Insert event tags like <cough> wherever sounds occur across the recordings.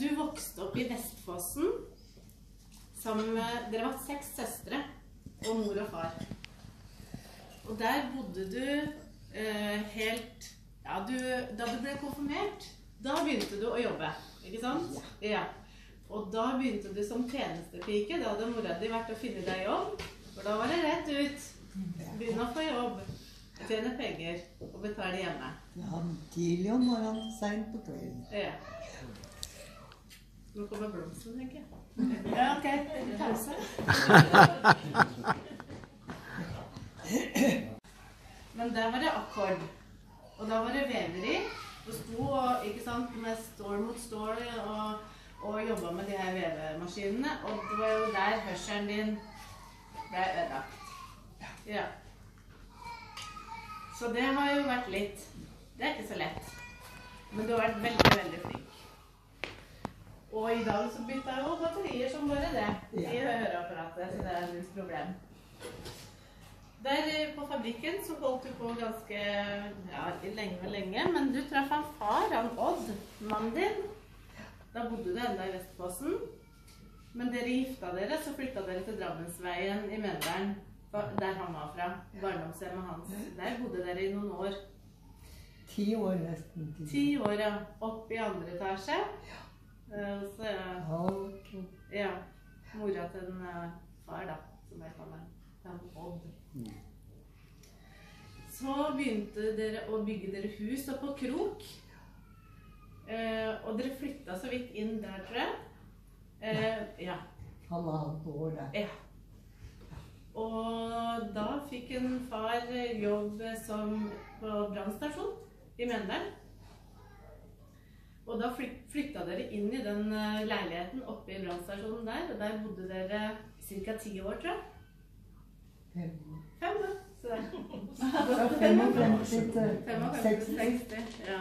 du vokste opp i Vestfossen sammen med Dere var seks søstre og mor og far. Og der bodde du eh, helt Ja, du, da du ble konfirmert, da begynte du å jobbe. Ikke sant? Ja. Og da begynte du som tjenestepike. Da hadde mora di vært og funnet deg jobb. For da var det rett ut. Begynne å få jobb. Tjene penger og betale hjemme. Ja, tidlig om morgenen, seint på kvelden. Ja. Nå kommer blomsten, tenker jeg. <laughs> Ja, ok. Pause. <laughs> Men der var det akkord. Og da var det veveri. Og sto og, ikke sant, med stål mot stål og, og jobba med de her vevemaskinene. Og det var jo der hørselen din ble ødelagt. Ja. Så det har jo vært litt Det er ikke så lett. Men du har vært veldig, veldig flink. Og i dag så bytta jeg jo batterier som bare det i høreapparatet, så det er null problem. Der eh, på fabrikken så holdt du på ganske ja, lenge og lenge, men du traff han far, han Odd, mannen din. Da bodde du enda i Vestfossen. Men dere gifta dere, så flytta dere til Drammensveien i Mjøndalen, der han var fra. Barndomshjemmet hans. Der bodde dere i noen år. Ti år nesten. Ti år, ja. Opp i andre etasje. Eh, Så, jeg ja. Mora til en eh, far, da, som jeg kaller han. Odd. Så begynte dere å bygge dere hus oppe på Krok. Eh, og dere flytta så vidt inn der, tror jeg. Eh, ja. Halvannet år der. ja. Og da fikk en far jobb som på brannstasjon i Mjøndalen. Og da flytta dere inn i den eh, leiligheten oppe i brannstasjonen der. Og der bodde dere ca. ti år, tror jeg. Fem år. Fem år. Så der. Fra 55 til 55 60. 60. Ja.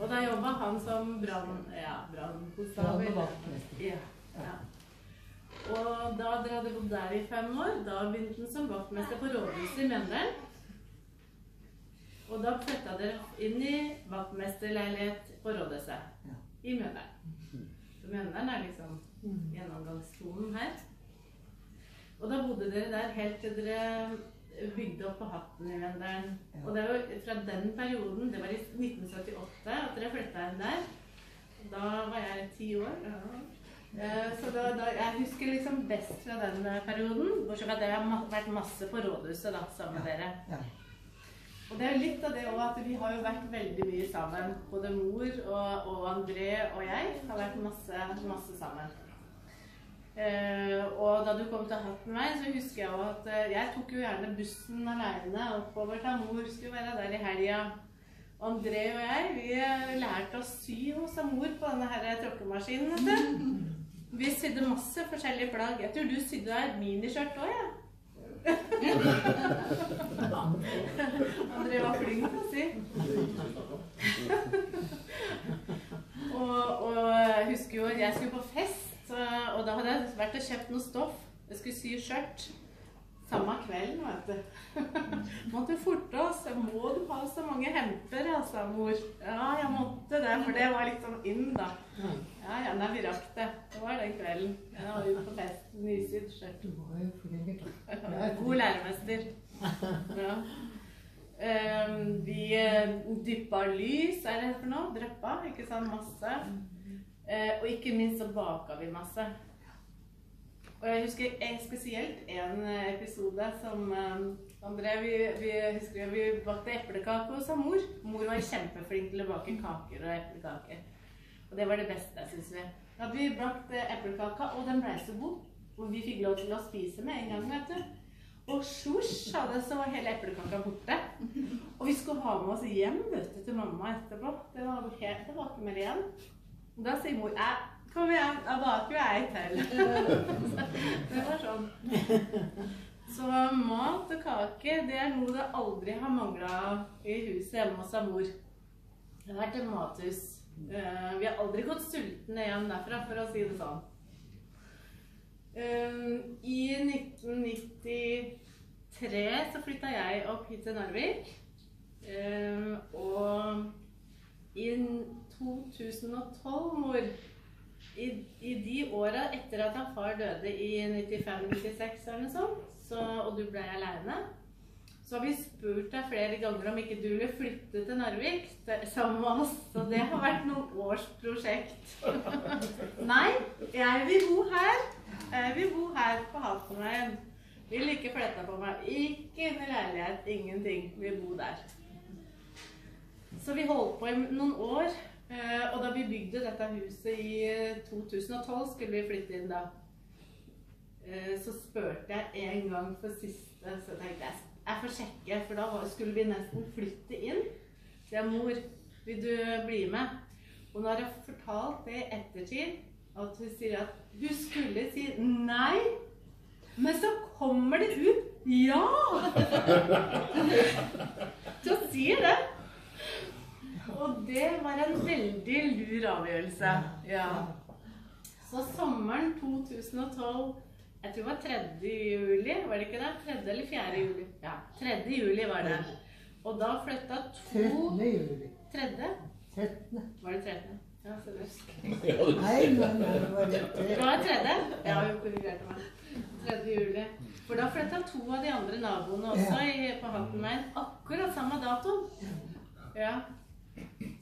Og da jobba han som brann... Ja, brannkonstabel. Ja, ja. Og da dere hadde bodd der i fem år, da begynte han som vaktmester på rådhuset i Mjøndalen. Og da flytta dere inn i vaktmesterleilighet på rådhuset. I Mjøndalen. Så Mjøndalen er liksom gjennomgangstonen her. Og da bodde dere der helt til dere bygde opp på Hatten i Mjøndalen. Og det er jo fra den perioden, det var i 1978 at dere flytta inn der. Da var jeg ti år. Eh, Så da, da, jeg husker liksom best fra den eh, perioden. Bortsett fra at jeg har vært masse på rådhuset da, sammen med dere. Ja. Og det er litt av det òg at vi har jo vært veldig mye sammen. Både mor og, og André og jeg har vært masse, masse sammen. Eh, og da du kom til Hatten meg, så husker jeg jo at eh, jeg tok jo gjerne bussen aleine oppover til mor. Skulle være der i helga. André og jeg vi eh, lærte å sy hos mor på denne her tråkkemaskinen. Vi sydde masse forskjellige plagg. Jeg tror du sydde deg miniskjørt òg, jeg. André var flink til å si. og, og jeg husker jo jeg skulle på fest, og da hadde jeg vært og kjøpt noe stoff. Jeg skulle sy skjørt. Samme kvelden, vet du. <laughs> måtte forte oss. Må du ha så mange hemper, altså, mor? Ja, jeg måtte det, for det var liksom inn, da. Ja, ja, nei, vi rakk det. Det var den kvelden. Jeg var ute på fest. Nysydd skjørt. Du var jo flink. <laughs> God læremester. <laughs> Ja. Um, vi eh, dyppa lys, er det for noe? Dryppa, ikke sant? Masse. Uh, og ikke minst så baka vi masse. Og jeg husker spesielt en eh, episode som eh, André, vi, vi husker vi bakte eplekake hos mor. Mor var kjempeflink til å bake kaker og eplekaker. Og det var det beste, syns vi. Da hadde vi bakt eh, eplekaka, og den ble så god. Og vi fikk lov til å spise med en gang, vet du. Og sjosj, sa det, så var hele eplekaka borte. Og vi skulle ha med oss hjem vet du, til mamma etterpå. Det var, helt, det var ikke mer igjen. Og da sier mor «Æ, Kom igjen, da baker jo jeg <laughs> til. det var sånn. Så mat og kake, det er noe det aldri har mangla i huset hjemme hos mor. Det har vært et mathus. Eh, Vi har aldri gått sultne hjem derfra, for å si det sånn. Eh, I 1993 så flytta jeg opp hit til Narvik. Eh, Og i 2012, mor, i, i de åra etter at han far døde i 95-96 eller noe sånt, så, og du ble aleine, så har vi spurt deg flere ganger om ikke du ville flytte til Narvik sammen med oss. Så det har vært noen års prosjekt. <laughs> Nei, jeg vil bo her. Jeg vil bo her på Halsenveien. Vil ikke flytte på meg. Ikke inn i leilighet. Ingenting. Vil bo der. Så vi holdt på i noen år. Eh, Og da vi bygde dette huset i eh, 2012, skulle vi flytte inn da. Eh, Så spurte jeg en gang for siste, så tenkte jeg jeg får sjekke, for da skulle vi nesten flytte inn. Så jeg, mor, vil du bli med? Og nå har jeg fortalt det i ettertid, at hun sier at du skulle si nei, men så kommer det ut ja! <laughs> Så sier det. Og det var en veldig lur avgjørelse. Ja. Så sommeren 2012 Jeg tror det var 3. juli, var det ikke det? 3. eller 4. juli? Ja, 3. juli var det. Og da flytta to 13. juli. 3. 13. Var det 13.? Ja, så det. Nei, det var det. Det var 3. Ja, hun korrigerte meg. 3. juli. For da flytta to av de andre naboene også i, på Hattenveien. Akkurat samme dato. Ja.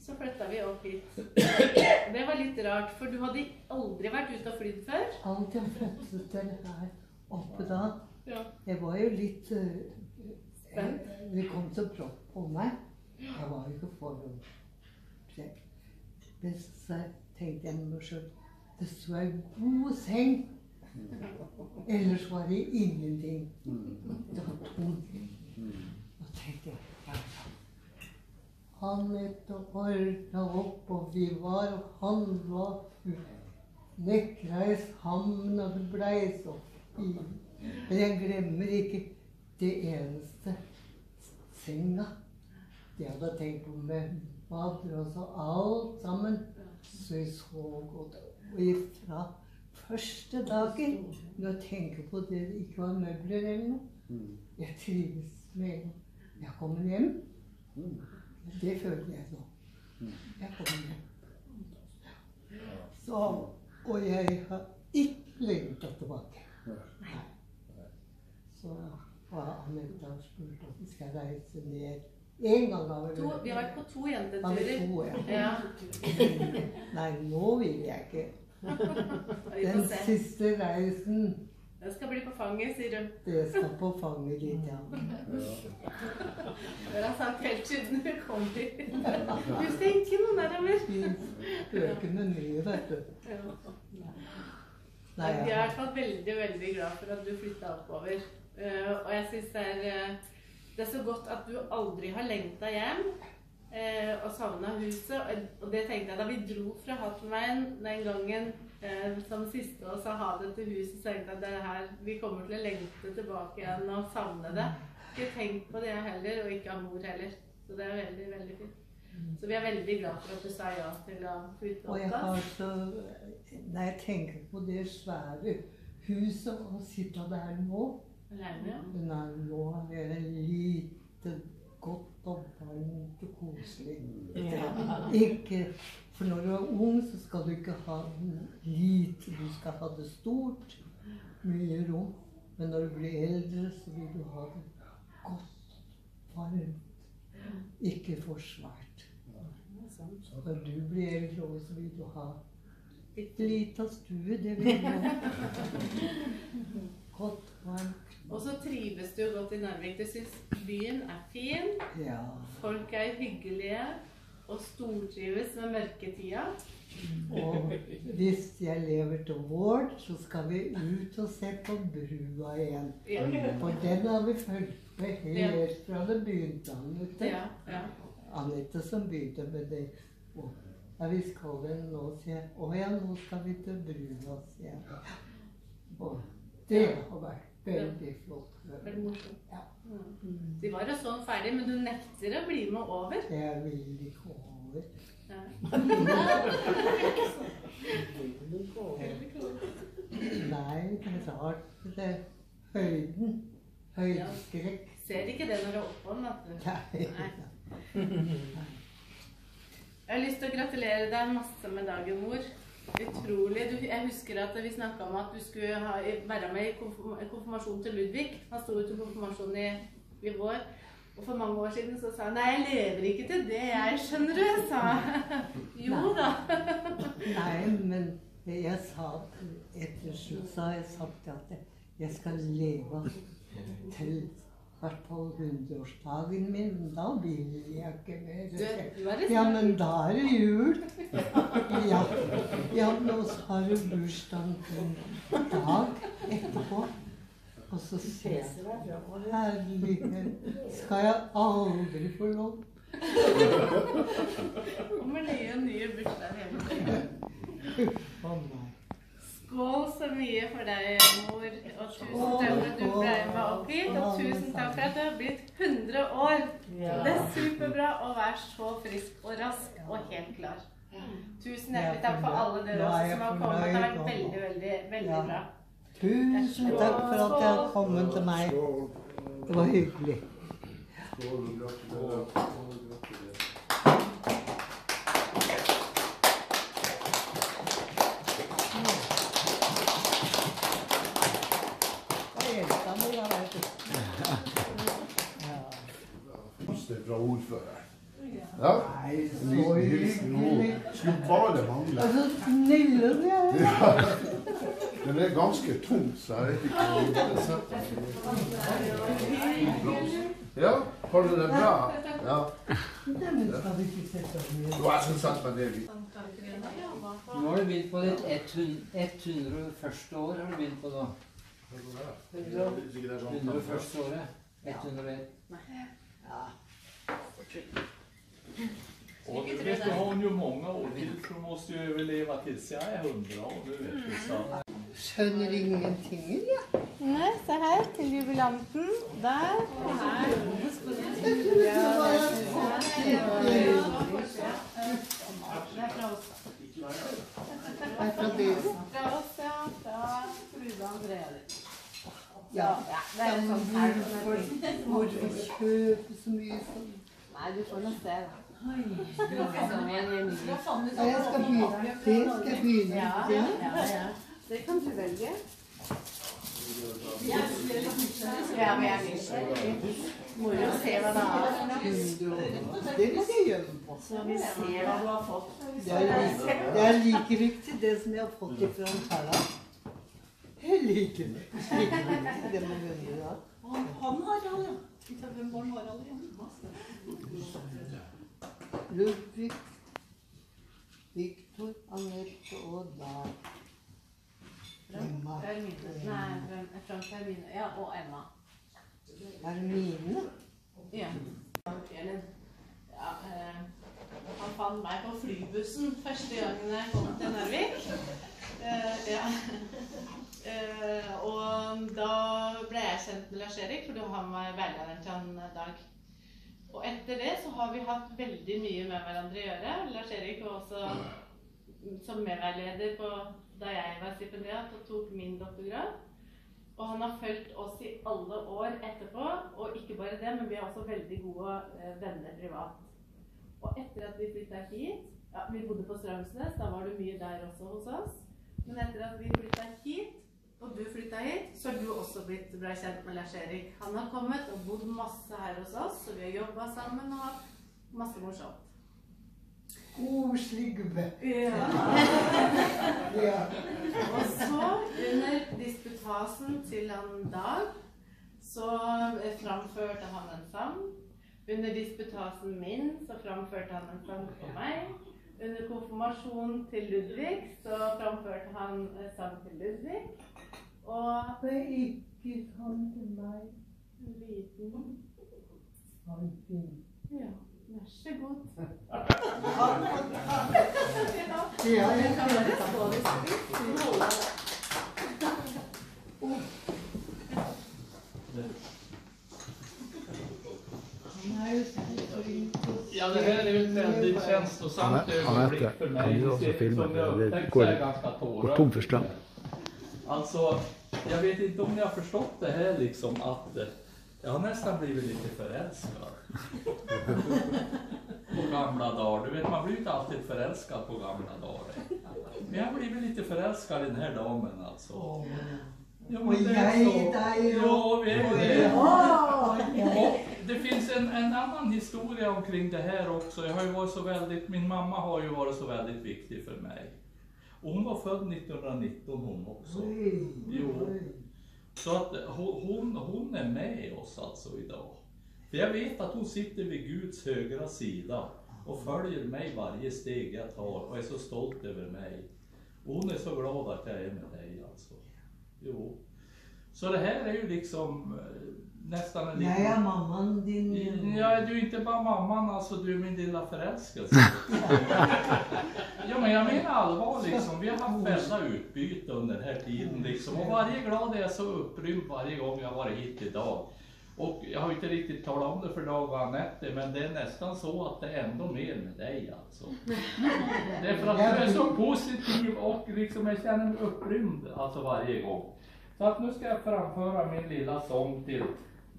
Så flytta vi opp hit. Det var litt rart, for du hadde aldri vært ute og flydd før. Alt jeg flyttet til her oppe da, Ja. jeg var jo litt eh, Spent. Uh, Det kom så brått på meg. Jeg var jo ikke forberedt. Men så tenkte jeg med meg sjøl Det sto ei god seng. Ellers var det ingenting. Det var tomt. Og tenkte jeg ja, Anette ordna opp, og vi var og handla. I sammen, og det blei så fint. Men jeg glemmer ikke det eneste senga. Det jeg hadde tenkt på med madrass og alt sammen. Så jeg så godt. Og ifra første dagen, når jeg tenker på det det ikke var møbler eller noe Jeg trives med en gang. Jeg kommer hjem. Det føler jeg nå. Jeg kommer hjem. Så, og jeg har ikke lengta tilbake. Nei. Så har Anette spurt om vi skal reise ned en gang. da. To, vi har vært på to jenteturer. ja. Ja. Nei, nå vil jeg ikke. <laughs> Den siste reisen, Den skal bli på fanget, sier du. det skal på fanget ditt, ja. Det har sagt helt siden du kom hit. Du skal ikke noe nedover. Vi nye, vet du. Ja. Jeg er i hvert fall veldig veldig glad for at du flytta oppover. Eh, og jeg syns det er eh, Det er så godt at du aldri har lengta hjem eh, og savna huset. Og- Og det tenkte jeg da vi dro fra Hattenveien den gangen eh, som siste og sa ha det til huset, så tenkte jeg at det her, vi kommer til å lengte tilbake igjen og savne det. Ikke tenkt på det heller, og ikke av mor heller. Så det er veldig, veldig fint. Så vi er veldig glad for at du sa ja til å flytte opp. Og jeg har så Når jeg tenker på det svære huset og sitter der nå Alene, ja. Nei, nå er det lite godt og varmt og koselig. Ikke For når du er ung, så skal du ikke ha lite. Du skal ha det stort. Mye rom. Men når du blir eldre, så vil du ha det godt, varmt. Ikke for svært. Når du blir eldre, òg, så vil du ha et lite stue. Det vil du ha. Godt, varmt. Og så trives du godt i Narvik. Du syns byen er fin, Ja. folk er hyggelige og stortrives med mørketida. Og hvis jeg lever til våren, så skal vi ut og se på brua igjen. Ja. For den har vi fulgt med helt fra det begynte, Anette. Ja, ja. Anette som begynte med det. Og ja, vi skal vel nå, sier jeg. Å ja, nå skal vi til brua, sier jeg. Og det har vært veldig flott. Veldig morsomt. Ja. Mm. De var jo sånn ferdig, men du nekter å bli med over. Jeg vil ikke over. Ja. Nei, det er rart. Det er høyden. Høydeskrekk. Ser ikke det når du er oppå den. Nei. Jeg har lyst til å gratulere deg masse med dagen, mor. Utrolig du, Jeg husker at vi snakka om at du skulle ha, være med i konfirm- konfirmasjonen til Ludvig. Han sto jo til konfirmasjonen i, i vår. Og for mange år siden så sa han nei, jeg lever ikke til det, jeg, skjønner du, sa Jo <laughs> Jo da. Nei, men jeg sa etter slutt sa jeg sagt at jeg skal leve til hvert fall 100-årsdagen min. men Da vil jeg ikke mer. Er Ja, men da er det jul. <laughs> Ja, ja nå har du bursdagen en dag etterpå. Og så ser jeg Herlighet, skal jeg aldri få lov? kommer nye og nye bursdager hjemme. Huff a meg. Skål så mye for deg, mor. Og tusen takk for at du ble med opp hit. Og tusen takk for at du har blitt 100 år. Det er superbra å være så frisk og rask og helt klar. Tusen hjertelig takk for alle dere også som har kommet. Det har vært veldig, veldig, veldig bra. Tusen takk for at dere har kommet til meg. Det var hyggelig. Fra ordføreren. Ja. Nei, så hyggelig. skulle bare mangle. Og så snille de er. Den er ganske tung, så jeg vet ikke hvor jeg skal sette den. Ja, har du det bra? Ja. Men skal vi ikke sette oss ned? Jo, jeg skal sette meg ned. Nå har du begynt på ditt 101. år. har du begynt på da. 101. året. 101. Och du vet, du har ju många år till för måste ju överleva tills jag är hundra år. Du vet ju, så. Skjønner ingenting, ja. Nei, se her til jubilanten. Der og her. Det er fra oss. Det Er fra dere. Fra oss, ja. Fra Frode Andrea. Ja. Det er sånn her. Hvorfor, hvorfor kjøpe så mye sånn? Nei, du får nå se, da. Ja, jeg skal begynne. Det skal jeg begynne Ja, ja, ja. Det kan du velge. Ja, men jeg er nysgjerrig. Moro å se hva det er. Det vil jeg gjøre på. Så vi ser hva du har fått. Det er, like, det er like viktig det som jeg har fått fra Harald. Jeg liker det. Like viktig det man vi gjøre. Han Harald, ja. Hvem var Harald igjen? Ludvig, Viktor, Anette og Dag. Emma. Hermine. Nei, fra- fra Hermine. Ja, og Emma. Hermine. Ja, eh, han fant meg på flybussen første gangen jeg kom til Narvik. Eh, ja. Eh, og da ble jeg kjent med Lars-Erik, fordi han var veilederen til han Dag. Og etter det så har vi hatt veldig mye med hverandre å gjøre. Lars-Erik var også som medveileder på, da jeg var stipendiat og tok min doktorgrad. Og han har fulgt oss i alle år etterpå. Og ikke bare det, men vi er også veldig gode eh, venner privat. Og etter at vi flytta hit ja, Vi bodde på Strømsnes, da var det mye der også hos oss. Men etter at vi flytta flytta hit, så har du også blitt bra kjent med Lars-Erik. Han har kommet og bodd masse her hos oss, så vi har jobba sammen og hatt masse morsomt. Koselig gubbe. Ja. <laughs> Ja. Og så, under disputasen til han Dag, så framførte han en sang. Under disputasen min så framførte han en sang for meg. Under konfirmasjonen til Ludvig så framførte han en sang til Ludvig. Og Det er ikke sånn til meg. en liten fin. Ja, vær så god. Ja, jeg kan bare stå litt er. Ja, det här är ett väldigt känslosamt ögonblick för mig. du också Det- går- tomt Går tom för ström. Alltså, jag vet inte om ni har förstått det här liksom att jeg jag har nästan blivit lite förälskad. på gamla dagar. Du vet, man blir ikke inte alltid förälskad på gamla dagar. Men jag har blivit lite förälskad i den här damen alltså. Åh. Ja, Og men det är så. Ja, vi är det. Och det finns en, en annan historia omkring det här också. Jag har ju varit så väldigt, min mamma har ju varit så väldigt viktig för mig. Hon var født 1919 hun også. Jo. Så at hun, hun, er med oss altså i dag. For jeg vet at hun sitter ved Guds høyre sida og følger meg varje steg jeg tar og er så stolt over meg. Hun er så glad at jeg er med deg, altså. Jo. Så det här är ju liksom eh, nästan en liten... Jag är mamman din. Ja, du är inte bara mamman, alltså du är min lilla förälskelse. <laughs> ja, men jag menar allvar liksom. Vi har haft väldigt utbyte under den här tiden liksom. Och varje glad är jag så upprymd varje gång jag har varit hit idag. Och jag har inte riktigt talat om det för Dag och Anette, men det är nästan så att det är ändå mer med dig alltså. Det är för att du är så positiv och liksom jag känner mig upprymd alltså varje gång. Så att nu ska jag framföra min lilla sång till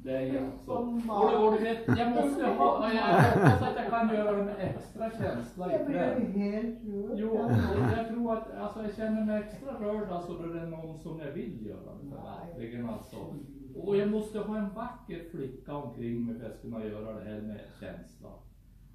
dig alltså. Och, och du vet, jag måste ha, jag hoppas att jag kan göra med extra känsla Jeg ikväll. jo jag tror att alltså, jag känner mig extra rörd alltså då det är någon som jag vill göra det verkligen alltså. Och jag måste ha en vacker flicka omkring mig för att jag ska kunna göra det här med känsla.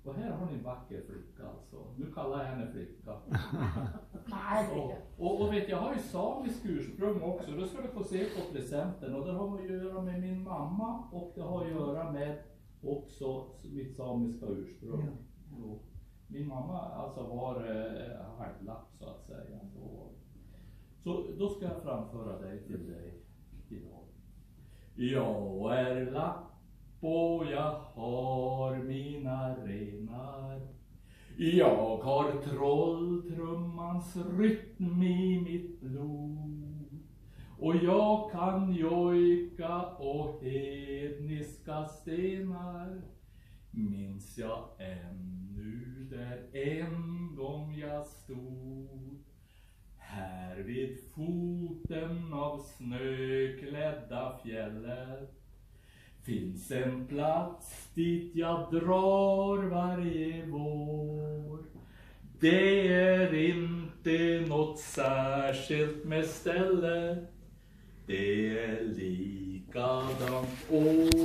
Och her har ni en vacker flicka altså. Nå kallar jeg henne flicka. <laughs> og, og, og, vet jeg har jo samisk ursprung også. Da skal du få se på presenten. Og det har å gjøre med min mamma og det har å gjøre med også mitt samiske ursprung. Ja. Min mamma altså var eh, halvlapp så å si. Så da skal jeg framføre deg til deg i dag. Jag er lapp och jag har mina renar. Jag har trolltrummans rytm i mitt blod. Och jag kan jojka och hedniska stenar. Minns jag ännu där en gång jag stod. Här vid foten av snöklädda fjället finns en plats dit jag drar varje vår. Det är inte något särskilt med stället. Det är likadant år